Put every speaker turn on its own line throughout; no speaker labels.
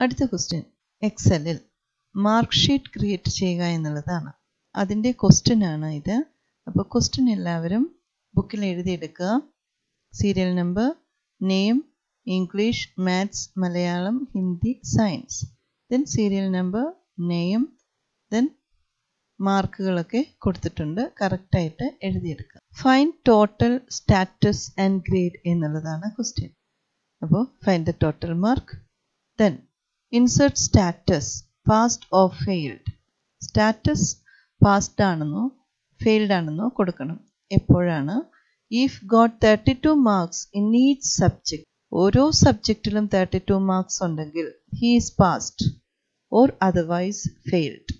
അടുത്ത ക്വസ്റ്റ്യൻ എക്സലിൽ mark sheet create ചെയ്യുക എന്നുള്ളതാണ്. അതിന്റെ ക്വസ്റ്റ്യൻ ആണ് ഇത്. അപ്പോൾ ക്വസ്റ്റ്യൻ എല്ലാവരും ബുക്കിൽ എഴുതിയെടുക്കുക. Serial number name English maths Malayalam Hindi science then serial number name then മാർക്കുകളൊക്കെ കൊടുത്തിട്ടുണ്ട്. കറക്റ്റായിട്ട് എഴുതിയെടുക്കുക. Fine total status and grade എന്നുള്ളതാണ് ക്വസ്റ്റ്യൻ അപ്പോൾ fine the total mark then insert status passed or failed status passed ആണെന്നോ failed ആണെന്നോ കൊടുക്കണം. എപ്പോഴാണ്? If got thirty two marks in each subject ഓരോ സബ്ജക്റ്റിലും തേർട്ടി ടു മാർക്സ് ഉണ്ടെങ്കിൽ he is passed or otherwise failed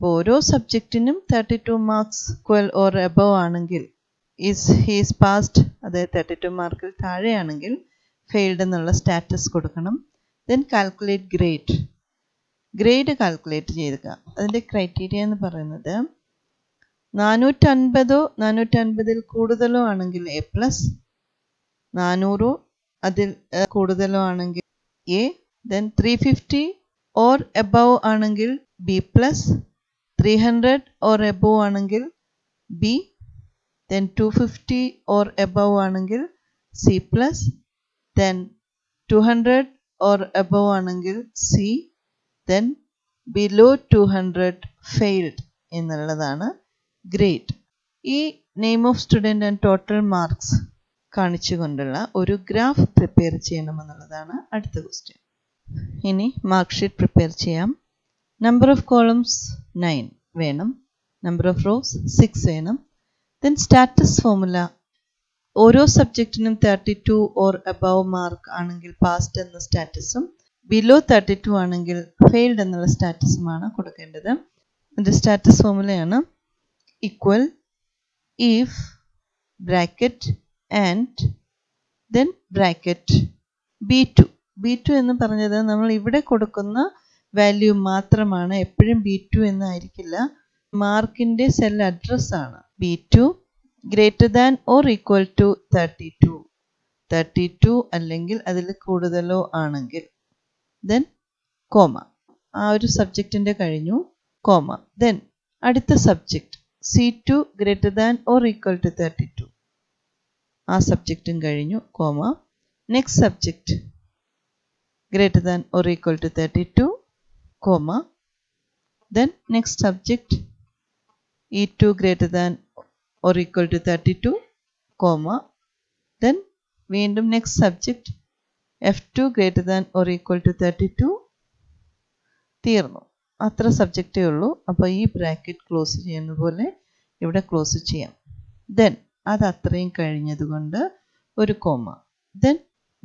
ഓരോ സബ്ജക്റ്റിനും thirty two marks equal or above ആണെങ്കിൽ is he's passed അതായത് തേർട്ടി ടു മാർക്കിൽ താഴെയാണെങ്കിൽ ഫെയിൽഡ് എന്നുള്ള സ്റ്റാറ്റസ് കൊടുക്കണം. Then calculate grade grade calculate ചെയ്യുക അതിന്റെ ക്രൈറ്റീരിയ എന്ന് പറയുന്നത് നാനൂറ്റൻപതോ നാനൂറ്റൻപതിൽ കൂടുതലോ ആണെങ്കിൽ എ പ്ലസ് നാനൂറോ അതിൽ കൂടുതലോ ആണെങ്കിൽ A then three fifty or above ആണെങ്കിൽ B plus three hundred or above ആണെങ്കിൽ B then two fifty or above ആണെങ്കിൽ C plus then two hundred or above ആണെങ്കിൽ C then below two hundred failed എന്നുള്ളതാണ് grade ഈ name of student and total marks കാണിച്ചുകൊണ്ടുള്ള ഒരു graph prepare ചെയ്യണമെന്നുള്ളതാണ് അടുത്ത question ഇനി mark sheet prepare ചെയ്യാം. Number of columns nine വേണം. നമ്പർ ഓഫ് റോസ് സിക്സ് വേണം. ദെൻ സ്റ്റാറ്റസ് ഫോമുല ഓരോ സബ്ജക്റ്റിനും thirty two or above mark ആണെങ്കിൽ പാസ്റ്റ് എന്ന സ്റ്റാറ്റസും ബിലോ തേർട്ടി ടു ആണെങ്കിൽ ഫെയിൽഡ് എന്നുള്ള സ്റ്റാറ്റസുമാണ് കൊടുക്കേണ്ടത്. അതിന്റെ status ഫോമുലയാണ് equal if bracket and then bracket B two B two എന്ന് പറഞ്ഞത് നമ്മൾ ഇവിടെ കൊടുക്കുന്ന വാല്യൂ മാത്രമാണ് എപ്പോഴും ബി ടു എന്നായിരിക്കില്ല മാർക്കിന്റെ cell അഡ്രസ്സാണ് B two greater than or equal to thirty two thirty two അല്ലെങ്കിൽ അതിൽ കൂടുതലോ ആണെങ്കിൽ. ദെൻ കോമ ആ ഒരു സബ്ജക്റ്റിന്റെ കഴിഞ്ഞു. കോമ ദെൻ അടുത്ത subject C two greater than or equal to thirty two ആ സബ്ജക്റ്റും കഴിഞ്ഞു. Comma next subject greater than or equal to thirty two comma then next subject E two greater than equal to thirty two comma then വീണ്ടും next subject F two greater than or equal to thirty two തീർന്നു. അത്ര സബ്ജക്റ്റേ ഉള്ളൂ. അപ്പോൾ ഈ bracket close ചെയ്യുന്ന പോലെ ഇവിടെ close ചെയ്യാം. ദെൻ അത് അത്രയും കഴിഞ്ഞതുകൊണ്ട് ഒരു comma then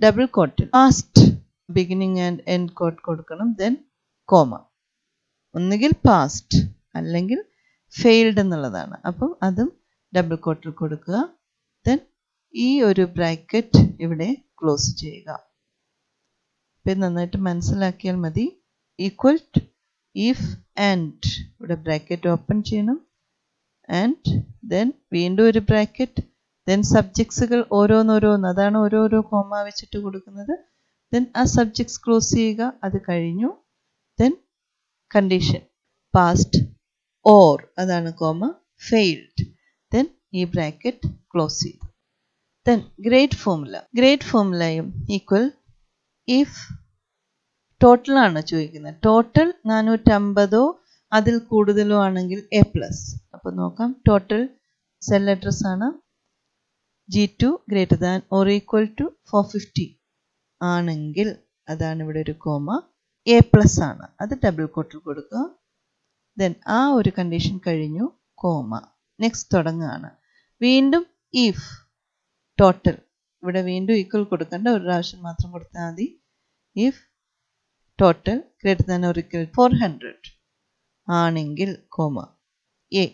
double quote last beginning and end quote കൊടുക്കണം. ദെൻ കോമ ഒന്നുകിൽ പാസ്റ്റ് അല്ലെങ്കിൽ ഫെയിൽഡ് എന്നുള്ളതാണ്. അപ്പം അതും ഡബിൾ കോട്ടിൽ കൊടുക്കുക. ദെൻ ഈ ഒരു ബ്രാക്കറ്റ് ഇവിടെ ക്ലോസ് ചെയ്യുക. ഇപ്പം നന്നായിട്ട് മനസ്സിലാക്കിയാൽ മതി. ഈക്വൽ ഇഫ് ആൻഡ് ഇവിടെ ബ്രാക്കറ്റ് ഓപ്പൺ ചെയ്യണം. ആൻഡ് ദെൻ വീണ്ടും ഒരു ബ്രാക്കറ്റ് ദെൻ സബ്ജക്ട്സുകൾ ഓരോന്നോരോന്ന്. അതാണ് ഓരോരോ കോമ വെച്ചിട്ട് കൊടുക്കുന്നത്. ദെൻ ആ സബ്ജക്ട്സ് ക്ലോസ് ചെയ്യുക. അത് കഴിഞ്ഞു. ദെൻ കണ്ടീഷൻ പാസ്റ്റ് ഓർ അതാണ് കോമ ഫെയിൽഡ് ദെൻ ഈ ബ്രാക്കറ്റ് ക്ലോസ് ചെയ്തു. ദെൻ ഗ്രേറ്റ് ഫോമുല ഗ്രേറ്റ് ഫോമുലയും ഈക്വൽ ഇഫ് ടോട്ടലാണ് ചോദിക്കുന്നത്. ടോട്ടൽ നാനൂറ്റമ്പതോ അതിൽ കൂടുതലോ ആണെങ്കിൽ എ പ്ലസ് അപ്പോൾ നോക്കാം. ടോട്ടൽ സെൽ അഡ്രസ് ആണ് G two greater than or equal to four fifty ആണെങ്കിൽ അതാണ് ഇവിടെ ഒരു കോമ എ പ്ലസ് ആണ്. അത് ഡബിൾ കോട്ടിൽ കൊടുക്കുക. ദെൻ ആ ഒരു കണ്ടീഷൻ കഴിഞ്ഞു കോമ നെക്സ്റ്റ് തുടങ്ങുകയാണ്. വീണ്ടും ഇഫ് ടോട്ടൽ ഇവിടെ വീണ്ടും ഈക്വൽ കൊടുക്കേണ്ട ഒരു പ്രാവശ്യം മാത്രം കൊടുത്താൽ മതി. If total greater than equal four hundred ആണെങ്കിൽ കോമ എ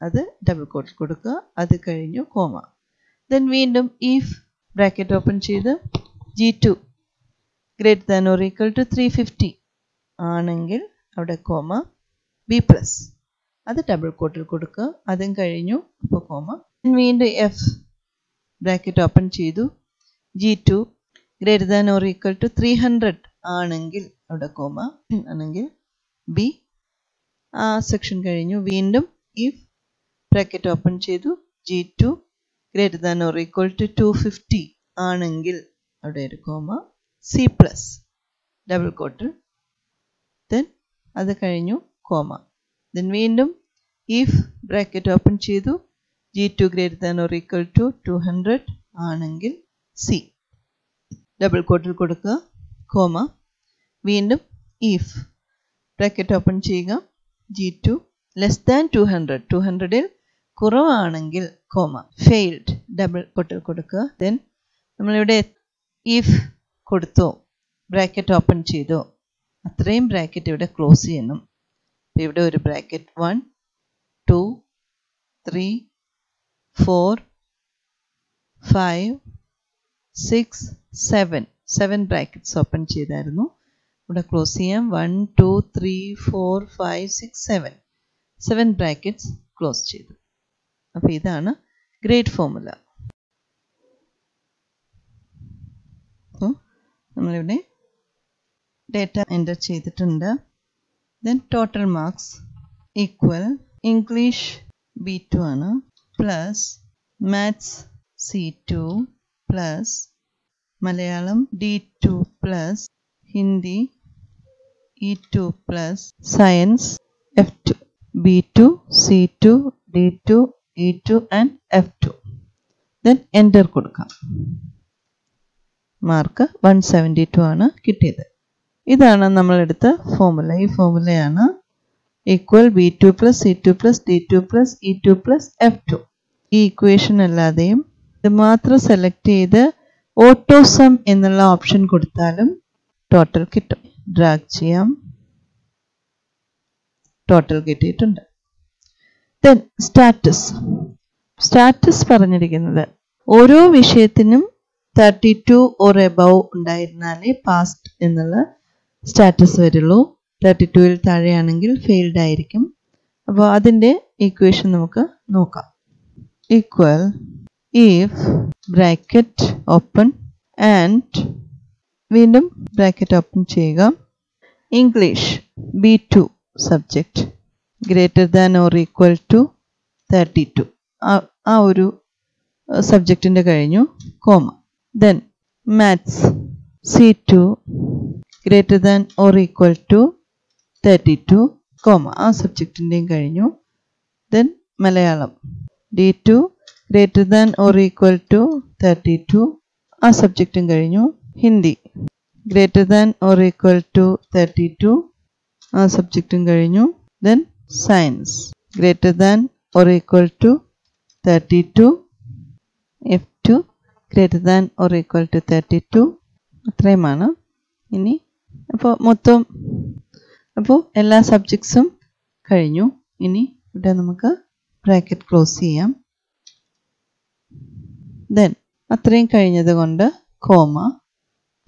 അത് ഡബിൾ കോട്ടിൽ കൊടുക്കുക. അത് കഴിഞ്ഞു കോമ ദെൻ വീണ്ടും ഇഫ് ബ്രാക്കറ്റ് ഓപ്പൺ ചെയ്ത് G two greater than or equal to three fifty ആണെങ്കിൽ അവിടെ കോമ ബി പ്ലസ് അത് ഡബിൾ കോട്ടിൽ കൊടുക്കുക. അതും കഴിഞ്ഞു. അപ്പോൾ കോമ വീണ്ടും എഫ് ബ്രാക്കറ്റ് ഓപ്പൺ ചെയ്തു. G two greater than or equal to three hundred ആണെങ്കിൽ അവിടെ കോമ ആണെങ്കിൽ ബി ആ സെക്ഷൻ കഴിഞ്ഞു. വീണ്ടും ഇഫ് ബ്രാക്കറ്റ് ഓപ്പൺ ചെയ്തു. G two greater than or equal to two fifty ആണെങ്കിൽ അവിടെ ഒരു കോമ സി പ്ലസ് ഡബിൾ കോട്ടിൽ ദെൻ അത് കഴിഞ്ഞു കോമ ദെൻ വീണ്ടും ഇഫ് ബ്രാക്കറ്റ് ഓപ്പൺ ചെയ്തു G two greater than or equal to two hundred ആണെങ്കിൽ സി ഡബിൾ കോട്ടിൽ കൊടുക്കുക കോമ വീണ്ടും ഇഫ് ബ്രാക്കറ്റ് ഓപ്പൺ ചെയ്യുക G two less than two hundred two ഹൺഡ്രഡിൽ കുറവാണെങ്കിൽ കോമ ഫെയിൽഡ് ഡബിൾ കോട്ടിൽ കൊടുക്കുക. ദെൻ നമ്മളിവിടെ ഇഫ് കൊടുത്തോ ബ്രാക്കറ്റ് ഓപ്പൺ ചെയ്തോ. അത്രയും ബ്രാക്കറ്റ് ഇവിടെ ക്ലോസ് ചെയ്യണം ഇവിടെ ഒരു bracket. One two three four five six seven. Seven brackets open ചെയ്തായിരുന്നു. ഇവിടെ ക്ലോസ് ചെയ്യാം. One two three four five six seven. Seven brackets close ചെയ്തു. അപ്പോൾ ഇതാണ് ഗ്രേറ്റ് അപ്പോൾ നമ്മളിവിടെ ഡേറ്റ എന്റർ ചെയ്തിട്ടുണ്ട്. Then total marks equal English B two ആണ് plus maths C two plus Malayalam D two plus Hindi E two plus science F two B two C two D two E two and F two then enter കൊടുക്കാം. Mark one seventy two ആണ് കിട്ടിയത്. ഇതാണ് നമ്മളെടുത്ത formula ഈ ഫോമുലയാണ് equal B two plus C two plus D two plus E two plus F two ഈ equation അല്ലാതെയും ഇത് മാത്രം സെലക്ട് ചെയ്ത് ഓട്ടോസം എന്നുള്ള ഓപ്ഷൻ കൊടുത്താലും ടോട്ടൽ കിട്ടും. ഡ്രാഗ് ചെയ്യാം. ടോട്ടൽ കിട്ടിയിട്ടുണ്ട്. ദെൻ സ്റ്റാറ്റസ് സ്റ്റാറ്റസ് പറഞ്ഞിരിക്കുന്നത് ഓരോ വിഷയത്തിനും തേർട്ടി ടു ഓർ എബവ് ഉണ്ടായിരുന്നാലേ പാസ്റ്റ് എന്നുള്ള സ്റ്റാറ്റസ് വരുള്ളൂ. തേർട്ടി ടുവിൽ താഴെയാണെങ്കിൽ ഫെയിൽഡ് ആയിരിക്കും. അപ്പോൾ അതിന്റെ ഈക്വേഷൻ നമുക്ക് നോക്കാം. Equal if bracket open and വീണ്ടും ബ്രാക്കറ്റ് ഓപ്പൺ ചെയ്യുക. English B two subject greater than or equal to thirty two ആ ഒരു സബ്ജക്റ്റിന്റെ കഴിഞ്ഞു comma then maths C two greater than or equal to thirty two comma ആ സബ്ജക്റ്റിന്റെയും കഴിഞ്ഞു. Then Malayalam. D two greater than or equal to thirty two ആ സബ്ജക്റ്റും കഴിഞ്ഞു. Hindi greater than or equal to thirty two ആ സബ്ജക്റ്റും കഴിഞ്ഞു. Then science greater than or equal to thirty two F two greater than or equal to thirty two അത്രയുമാണ്. ഇനി അപ്പോൾ മൊത്തം അപ്പോൾ എല്ലാ സബ്ജക്ട്സും കഴിഞ്ഞു. ഇനി ഇവിടെ നമുക്ക് ബ്രാക്കറ്റ് ക്ലോസ് ചെയ്യാം. ദെൻ അത്രയും കഴിഞ്ഞത് കൊണ്ട് comma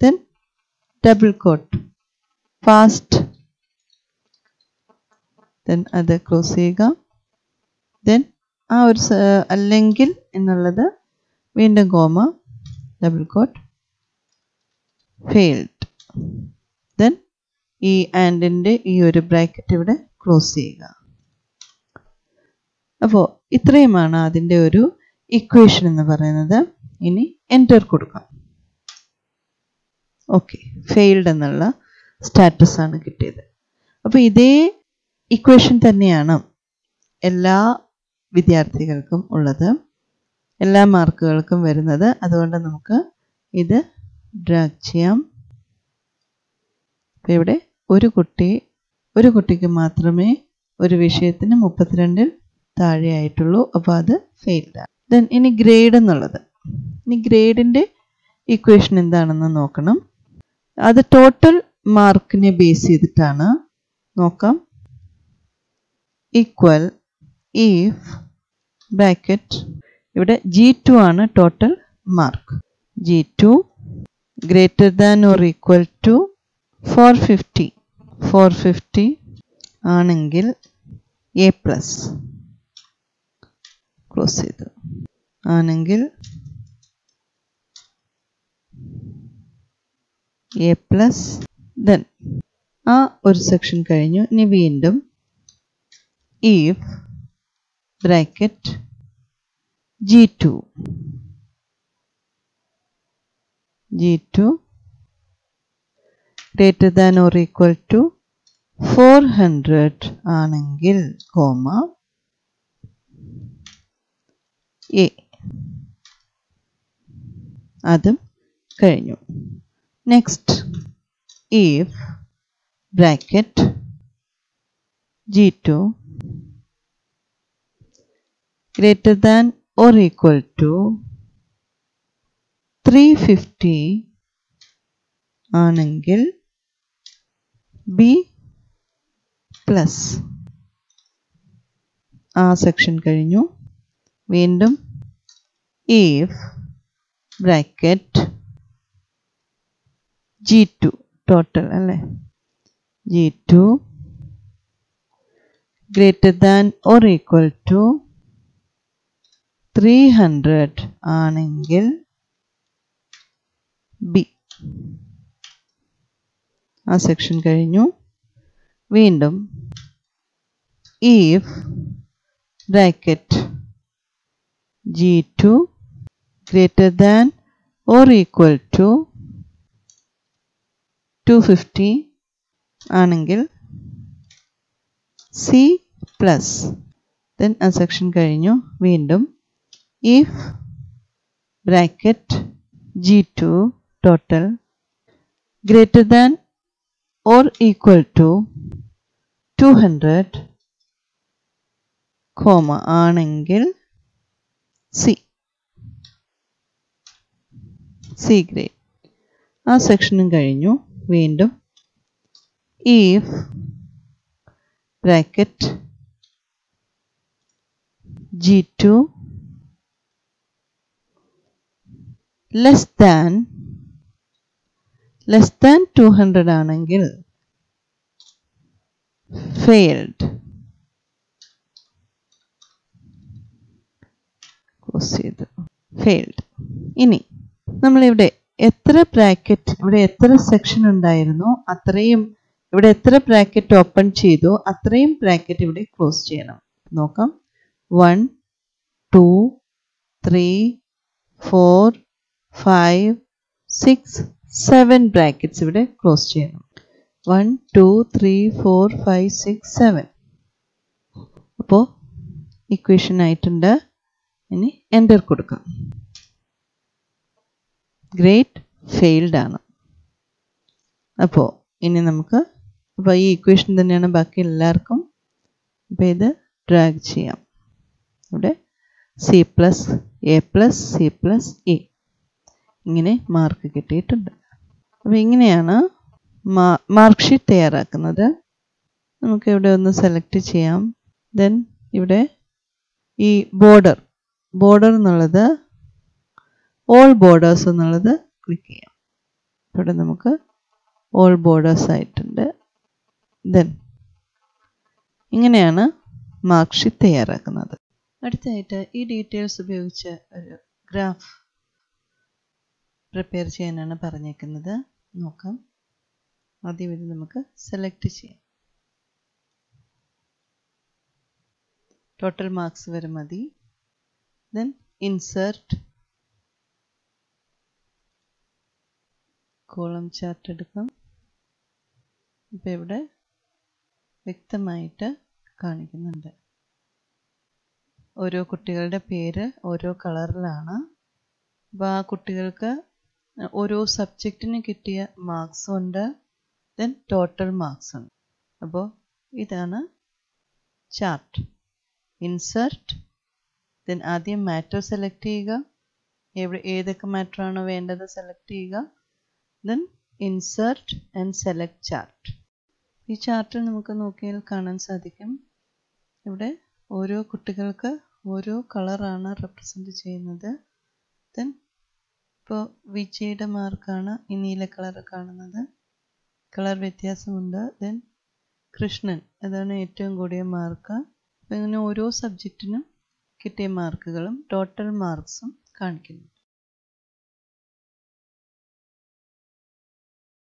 then double quote passed then അത് ക്ലോസ് ചെയ്യുക. ദെൻ ആ ഒരു അല്ലെങ്കിൽ എന്നുള്ളത് വീണ്ടും comma double quote failed then ഈ ആൻഡിന്റെ ഈ ഒരു ബ്രാക്കറ്റ് ഇവിടെ ക്ലോസ് ചെയ്യുക. അപ്പോൾ ഇത്രയുമാണ് അതിന്റെ ഒരു ഇക്വേഷൻ എന്ന് പറയുന്നത്. ഇനി എന്റർ കൊടുക്കാം. ഓക്കെ ഫെയിൽഡ് എന്നുള്ള സ്റ്റാറ്റസ് ആണ് കിട്ടിയത്. അപ്പോൾ ഇതേ ഇക്വേഷൻ തന്നെയാണ് എല്ലാ വിദ്യാർത്ഥികൾക്കും ഉള്ളത്. എല്ലാ മാർക്കുകൾക്കും വരുന്നത്. അതുകൊണ്ട് നമുക്ക് ഇത് ഡ്രാഗ് ചെയ്യാം. അപ്പോൾ ഇവിടെ ഒരു കുട്ടി ഒരു കുട്ടിക്ക് മാത്രമേ ഒരു വിഷയത്തിന് മുപ്പത്തിരണ്ടിൽ താഴെ ആയിട്ടുള്ളൂ. അപ്പോൾ അത് ഫെയിൽഡാണ് ദെൻ ഇനി ഗ്രേഡ് എന്നുള്ളത്. ഇനി ഗ്രേഡിന്റെ ഇക്വേഷൻ എന്താണെന്ന് നോക്കണം. അത് ടോട്ടൽ മാർക്കിനെ ബേസ് ചെയ്തിട്ടാണ്. നോക്കാം. ഈക്വൽ ഈഫ് ബ്രാക്കറ്റ് ഇവിടെ ജി ടു ആണ് total mark G two greater than or equal to four fifty four fifty ആണെങ്കിൽ എ പ്ലസ് ക്ലോസ് ചെയ്തു. ആണെങ്കിൽ എ പ്ലസ് ദെൻ ആ ഒരു സെക്ഷൻ കഴിഞ്ഞു. ഇനി വീണ്ടും if bracket g2 g2 greater than or equal to 400 ആണെങ്കിൽ കോമ എ അതും കഴിഞ്ഞു next if bracket g2 greater than or equal to 350 ആണെങ്കിൽ B plus ആ സെക്ഷൻ കഴിഞ്ഞു. വീണ്ടും if bracket G two total അല്ലേ? G two greater than or equal to three hundred ആണെങ്കിൽ B ആ സെക്ഷൻ കഴിഞ്ഞു വീണ്ടും if bracket G two greater than or equal to two fifty ആണെങ്കിൽ സി പ്ലസ് ദെൻ ആ section കഴിഞ്ഞു വീണ്ടും if bracket G two total greater equal to two hundred comma ആണെങ്കിൽ C C grade ആ സെക്ഷനും കഴിഞ്ഞു. വീണ്ടും if bracket G two less than less than two hundred ആണെങ്കിൽ ഫെയിൽഡ് ക്ലോസ് ചെയ്തു. ഫെയിൽഡ് ഇനി നമ്മളിവിടെ എത്ര ബ്രാക്കറ്റ് ഇവിടെ എത്ര സെക്ഷൻ ഉണ്ടായിരുന്നു അത്രയും ഇവിടെ എത്ര ബ്രാക്കറ്റ് ഓപ്പൺ ചെയ്തു അത്രയും ബ്രാക്കറ്റ് ഇവിടെ ക്ലോസ് ചെയ്യണം. നോക്കാം. One two three four five six seven brackets ഇവിടെ ക്ലോസ് ചെയ്യണം one two three four five six seven അപ്പോൾ ഇക്വേഷൻ ആയിട്ടുണ്ട്. ഇനി എന്റർ കൊടുക്കാം. ഗ്രേറ്റ് ഫെയിൽഡ് ആണ്. അപ്പോൾ ഇനി നമുക്ക് അപ്പോൾ ഈ ഇക്വേഷൻ തന്നെയാണ് ബാക്കി എല്ലാവർക്കും അപ്പോൾ ഇത് ഡ്രാഗ് ചെയ്യാം. ഇവിടെ C plus A plus C plus A ഇങ്ങനെ മാർക്ക് കിട്ടിയിട്ടുണ്ട്. അപ്പോൾ ഇങ്ങനെയാണ് മാർക്ക് ഷീറ്റ് തയ്യാറാക്കുന്നത്. നമുക്ക് ഇവിടെ ഒന്ന് സെലക്ട് ചെയ്യാം. ദെൻ ഇവിടെ ഈ ബോർഡർ ബോർഡർ എന്നുള്ളത് ഓൾ ബോർഡേഴ്സ് എന്നുള്ളത് ക്ലിക്ക് ചെയ്യാം. ഇവിടെ നമുക്ക് ഓൾ ബോർഡേഴ്സ് ആയിട്ടുണ്ട്. ദെൻ ഇങ്ങനെയാണ് മാർക്ക് ഷീറ്റ് തയ്യാറാക്കുന്നത്. അടുത്തായിട്ട് ഈ ഡീറ്റെയിൽസ് ഉപയോഗിച്ച് ഒരു ഗ്രാഫ് പ്രിപ്പയർ ചെയ്യാനാണ് പറഞ്ഞേക്കുന്നത്. നോക്കാം. ആദ്യം ഇത് നമുക്ക് സെലക്ട് ചെയ്യാം. ടോട്ടൽ മാർക്സ് വരെ മതി. ദെൻ ഇൻസേർട്ട് കോളം ചാർട്ട് എടുക്കാം. ഇപ്പം ഇവിടെ വ്യക്തമായിട്ട് കാണിക്കുന്നുണ്ട്. ഓരോ കുട്ടികളുടെ പേര് ഓരോ കളറിലാണ് അപ്പോൾ ആ കുട്ടികൾക്ക് ഓരോ സബ്ജക്റ്റിന് കിട്ടിയ മാർക്സ് ഉണ്ട്. ദെൻ ടോട്ടൽ മാർക്സ് ഉണ്ട്. അപ്പോൾ ഇതാണ് ചാർട്ട് ഇൻസെർട്ട് ദെൻ ആദ്യം മാറ്റർ സെലക്ട് ചെയ്യുക. എവിടെ ഏതൊക്കെ മാറ്റർ ആണോ വേണ്ടത് സെലക്ട് ചെയ്യുക. Then insert and select chart ഈ ചാർട്ടിൽ നമുക്ക് നോക്കിയാൽ കാണാൻ സാധിക്കും. ഇവിടെ ഓരോ കുട്ടികൾക്ക് ഓരോ കളറാണ് റെപ്രസെന്റ് ചെയ്യുന്നത്. ദെൻ ഇപ്പോൾ വിജയുടെ മാർക്കാണ് ഈ നീല കളർ കാണുന്നത്. കളർ വ്യത്യാസമുണ്ട്. ദെൻ കൃഷ്ണൻ അതാണ് ഏറ്റവും കൂടിയ മാർക്ക്. ഇങ്ങനെ ഓരോ സബ്ജക്റ്റിനും കിട്ടിയ മാർക്കുകളും ടോട്ടൽ മാർക്സും കാണിക്കുന്നു.